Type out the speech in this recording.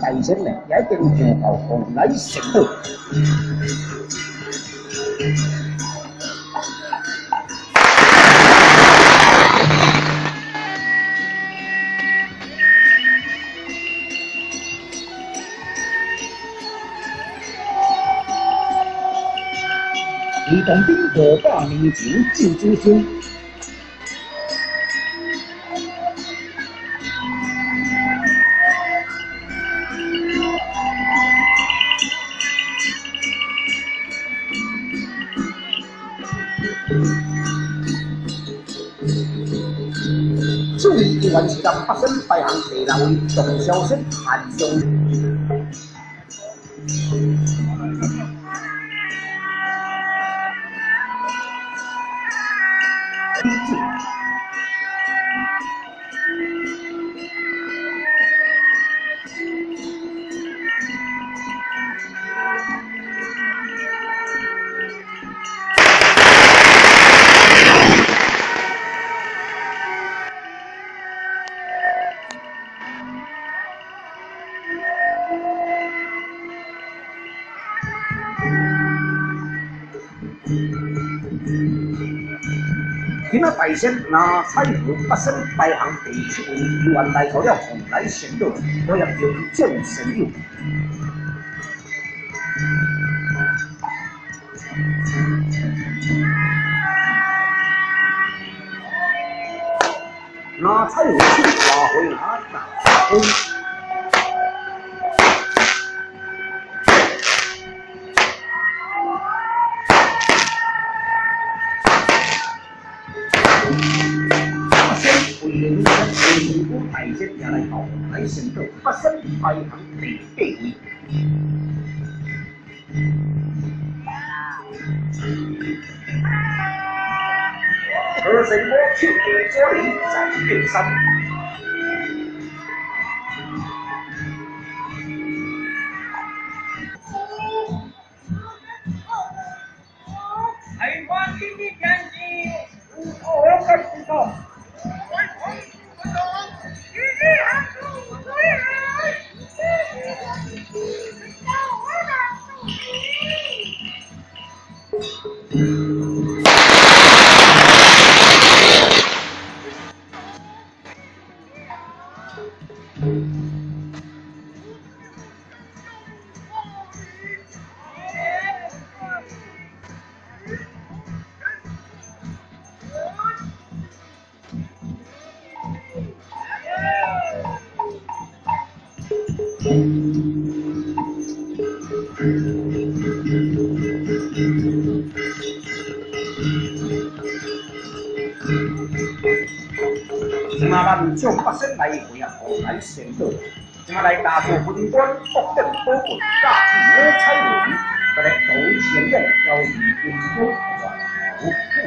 大神呢也一定上到红来成道。移动兵五百年前救子孙。一万四百八十排行第六位，董小生韩中。大仙拿彩虹八仙排行第七位，原来做了红来仙道，我也叫正神友。拿彩虹去花回拿大。成都发生排行第八位。而成都秋季左邻在第三。台湾经济经济，我开始 Thank you. 嘛咱将百姓来回啊，何来先到？今嘛来大做文官，福德保贵，大气五彩云，个咧都前人要以军功传，无不